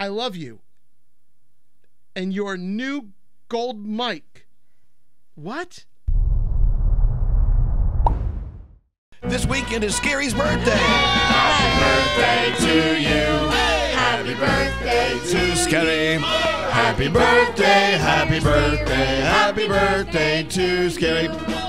I love you. And your new gold mic. What? This weekend is Skeery's birthday. Happy birthday to you. Happy birthday To Skeery. Happy birthday, happy birthday, happy birthday to Skeery.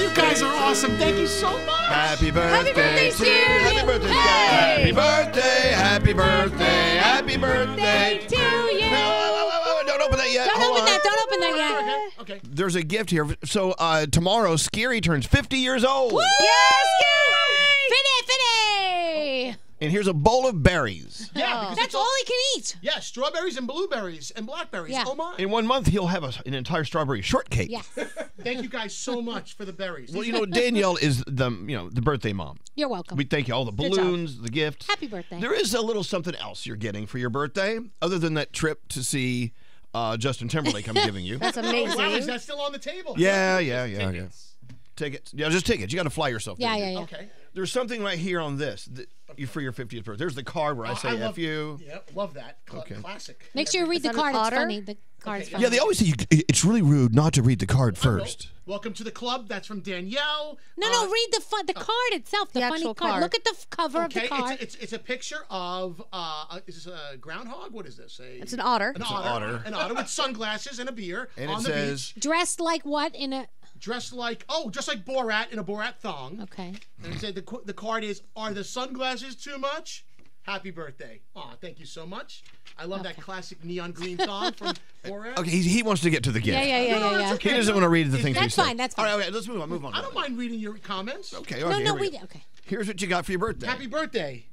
You guys are awesome. Thank you so much. Happy birthday, birthday, to Skeery. Happy birthday, Hey. Skeery. Happy birthday, happy birthday, happy birthday. to you. No, don't open that yet. Don't Hold open on. that. Don't open that yet. Okay. Okay. There's a gift here. So uh, tomorrow, Skeery turns 50 years old. Yes, Skeery. Finny, Finny. And here's a bowl of berries. Yeah, because That's it's all he can eat. Yeah, strawberries and blueberries and blackberries. Yeah. Oh my! In one month, he'll have a, an entire strawberry shortcake. Yes. Thank you guys so much for the berries. Well, you know, Danielle is the you know the birthday mom. You're welcome. We thank you all the balloons, the gifts. Happy birthday. There is a little something else you're getting for your birthday, other than that trip to see uh, Justin Timberlake. I'm giving you. That's Oh, wow, is amazing. that still on the table? Yeah, yeah, yeah, Tickets. yeah. Tickets. Yeah, just tickets. You got to fly yourself. yeah, there. yeah, yeah. Okay. There's something right here on this that you for your 50th birthday. There's the card where I Oh, say I F love, you. Yep, love that. Cla- Okay. Classic. Make sure you read the card. It's funny. The card's funny. Yeah, they always say you, it's really rude not to read the card first. Welcome to the club. That's from Danielle. No, Uh, no, read the fun, the card itself, the, The funny card. card. Look at the f- cover Okay, of the card. it's, it's it's a picture of uh, uh, is this a groundhog? What is this? A, It's an otter. An an otter. otter. An otter with sunglasses and a beer And on it the says, beach, Dressed like what in a? Dressed like oh, just like Borat in a Borat thong. Okay. And it said the qu- the card is Are the sunglasses too much? Happy birthday. Aw, thank you so much. I love that classic neon green thong from Borat. okay, he, he wants to get to the gift. Yeah, yeah, yeah, No, no, yeah, yeah. okay. He doesn't want to read the things we That's say. fine, that's All right, fine. okay, let's move on. Move on. I don't mind reading your comments. Okay, okay. No, here no, we we. go. Okay. Here's what you got for your birthday. Happy birthday.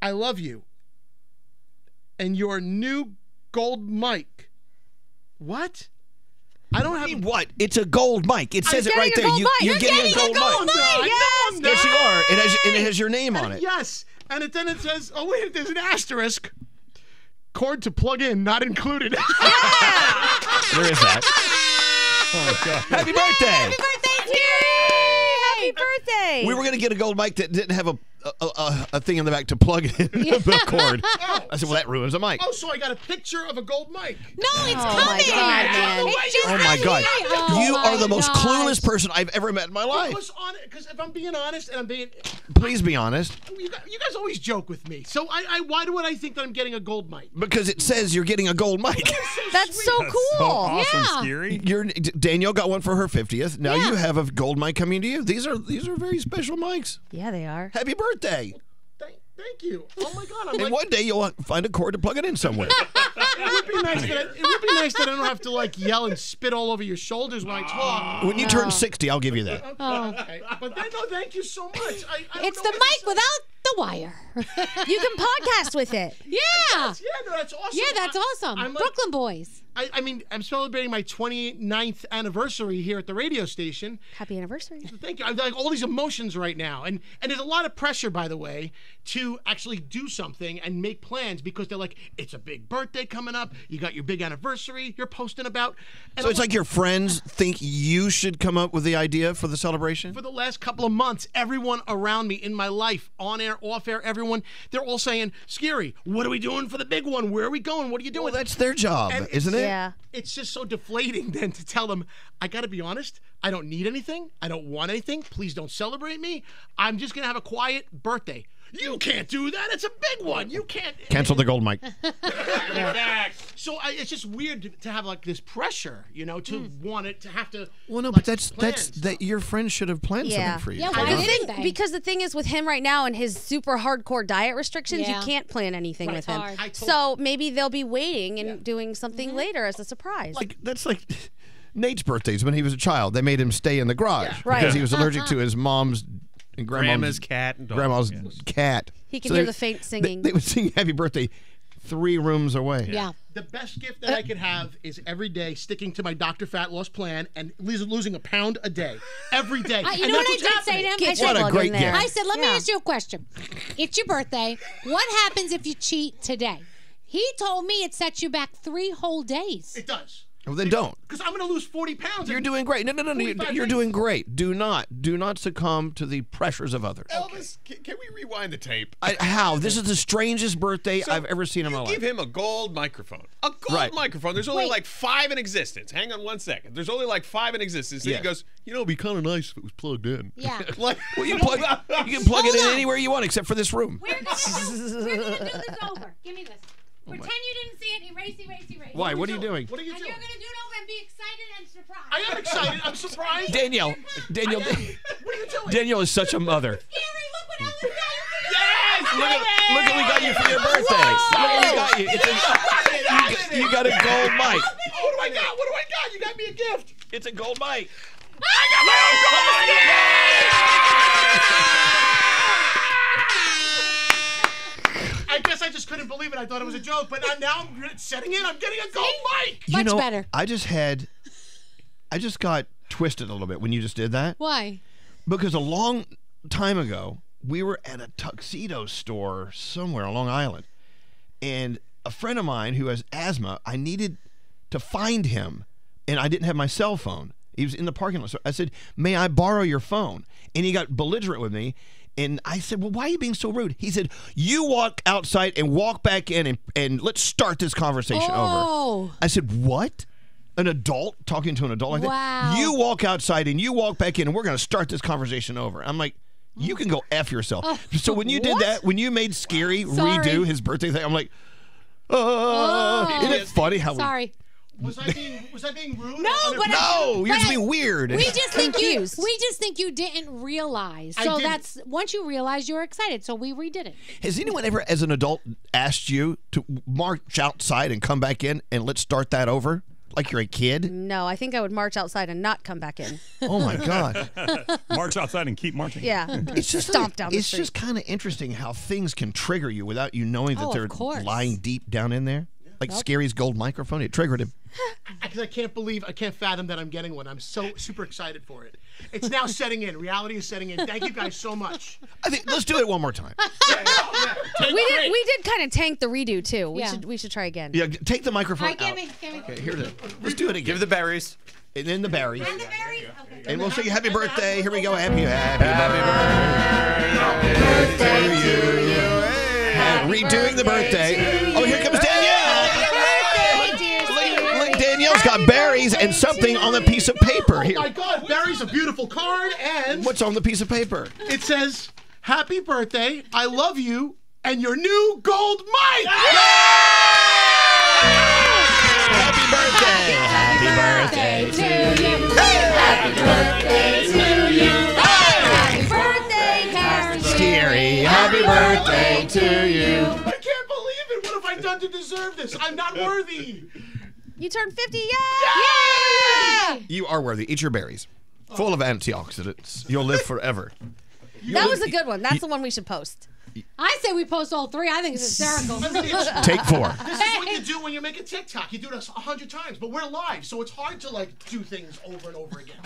I love you. And your new gold mic. What? I don't I have mean, what? It's a gold mic. It says it right there. You, you're, You're getting, getting a a gold, gold mic. mic. No, Yes, no, Yes, you are. It has, and it has your name on it. Yes. And it, then it says, oh, wait, there's an asterisk. Cord to plug in, not included. There is that. Oh, God. Happy birthday. Happy birthday, Happy birthday. We were going to get a gold mic that didn't have a a, a, a thing in the back to plug in the cord. I said, well, that ruins the mic. oh, so I got a picture of a gold mic. No, it's Oh, my coming. God, man. It's just Oh, my God. Oh, you are the most gosh. clueless person I've ever met in my life. Because if I'm being honest and I'm being Please be honest. you guys, you guys always joke with me. So I, I why would I think that I'm getting a gold mic? Because it says you're getting a gold mic. That's so cool. So awesome, Yeah. Skeery. You're, Danielle got one for her 50th. Now Yeah. you have a gold mic coming to you. These are these are very special mics. Yeah, they are. Happy birthday. Thank, thank you. Oh my god, I'm And like, one day you'll find a cord to plug it in somewhere. it would be nice that I, it would be nice that I don't have to like yell and spit all over your shoulders when I talk. when you turn 60, I'll give you that. Okay. But then, no, thank you so much. I, I It's the mic without the wire. You can podcast with it. yeah. Yeah, no, that's awesome. Yeah, that's I- awesome. I'm like- Brooklyn boys. I, I mean, I'm celebrating my 29th anniversary here at the radio station. Happy anniversary. Thank you. I'm like all these emotions right now, and and there's a lot of pressure, by the way, to actually do something and make plans because they're like, it's a big birthday coming up. You got your big anniversary. You're posting about. And So I'm it's like your friends think you should come up with the idea for the celebration? for the last couple of months, everyone around me in my life, on air, off air, everyone, they're all saying, "Skeery, what are we doing for the big one? Where are we going? What are you doing?" Well, that's their job, And isn't it? Yeah. it's just so deflating then to tell them, I got to be honest, I don't need anything. I don't want anything. Please don't celebrate me. I'm just going to have a quiet birthday. You can't do that. It's a big one. You can't. Cancel the gold mic. So I, it's just weird to, to have like this pressure, you know, to hmm. want it to have to. Well, no, like, but that's that's stuff. that your friends should have planned Yeah. something for you. Yeah, I why don't didn't think they? because the thing is with him right now and his super hardcore diet restrictions, Yeah. you can't plan anything Right. with him. Hard. I told- So maybe they'll be waiting and doing something mm-hmm. later as a surprise. like that's like Nate's birthdays when he was a child. They made him stay in the garage Right. because he was allergic to uh-huh. his mom's and grandma's, Grandma's cat and dog. grandma's Yeah. cat. He can So hear they- the faint singing. they would sing "Happy Birthday" three rooms away. Yeah. The best gift that I could have is every day sticking to my Dr. Fat Loss plan and losing a pound a day. Every day. Uh, you And know what I what's did say to him? Get I said, What a great gift. I said, let me ask you a question. It's your birthday. What happens if you cheat today? He told me it sets you back three whole days. It does. Well, then don't. Because I'm going to lose 40 pounds. You're doing great. No, no, no, no. You're, you're doing great. Do not, do not succumb to the pressures of others. Elvis, can, can we rewind the tape? I, how? This is the strangest birthday So, I've ever seen in my life. Give him a gold microphone. A gold Right. microphone. There's only Wait. like five in existence. Hang on one second. There's only like five in existence. And Yeah. he goes, you know, it'd be kind of nice if it was plugged in. Yeah. like, well, you, plug, you can plug it in on. anywhere you want except for this room. We're gonna, do, we're gonna do this over. Give me this. Oh Pretend you didn't see it. Erase, erase, erase. Why? What are you doing? What are you And doing? you're gonna do it over and be excited and surprised. I am excited. I'm surprised. Danielle, Danielle, What are you doing? Danielle is such a mother. Skeery, look what Elvis got. Yes! Look at, look at what we got you for your birthday. Look what we got you. It's a, you, got- you got a gold mic. What do I got? What do I got? You got me a gift. It's a gold mic. Ah! I guess I just couldn't believe it. I thought it was a joke, but now- now I'm setting in. I'm getting a gold mic. You Much know, better. I just had, I just got twisted a little bit when you just did that Why? because a long time ago we were at a tuxedo store somewhere on Long Island, and a friend of mine who has asthma, I needed to find him, and I didn't have my cell phone. He was in the parking lot. So I said, "May I borrow your phone?" And he got belligerent with me. And I said, Well, why are you being so rude? He said, You walk outside and walk back in and, and let's start this conversation Oh. over. I said, What? An adult talking to an adult like Wow. that? You walk outside and you walk back in and we're going to start this conversation over. I'm like, You can go F yourself. so when you did that, when you made Skeery Sorry. redo his birthday thing, I'm like, uh, Isn't it funny how we. Sorry. Was I being was I being rude? No, Or- but No, you're just But being weird. We just think you. Confused. We just think you didn't realize. I So didn't. that's once you realized, you were excited. So we redid it. Has anyone ever, as an adult, asked you to march outside and come back in and let's start that over? Like you're a kid? No, I think I would march outside and not come back in. Oh my God. March outside and keep marching. Yeah. It's just Stomp down the It's street. just kind of interesting how things can trigger you without you knowing that Oh, of they're course. lying deep down in there. Like Skeery's gold microphone, it triggered him. Because I can't believe, I can't fathom that I'm getting one. I'm so super excited for it. It's now setting in. Reality is setting in. Thank you guys so much. I think let's do it one more time. we did we did kind of tank the redo too. We Yeah. should we should try again. Yeah, take the microphone All right, give out. me, give me. Okay, here's it. Let's do it again. give the berries. and then the berries. And the berries? Okay. And we'll sing happy birthday. Here we go. Happy, happy, happy birthday to you. And redoing the birthday. Oh, here comes Danielle. Look, look, Danielle's got berries and something on the piece of paper. Oh Here. my God, Barry's a beautiful card, and What's on the piece of paper? it says, "Happy birthday, I love you, and your new gold mic." Happy birthday. Happy birthday to you. Happy birthday to you. Happy birthday, Carrie. Skeery. Happy birthday to you. I can't believe it. What have I done to deserve this? I'm not worthy. You turned 50. Yay! Yay! You are worthy. Eat your berries. Full of antioxidants. You'll live forever. That was a good one. That's the one we should post. I say we post all three. I think it's hysterical. I mean, it's- Take four. This is what you do when you make a TikTok. You do it a hundred times, but we're live, so it's hard to like do things over and over again.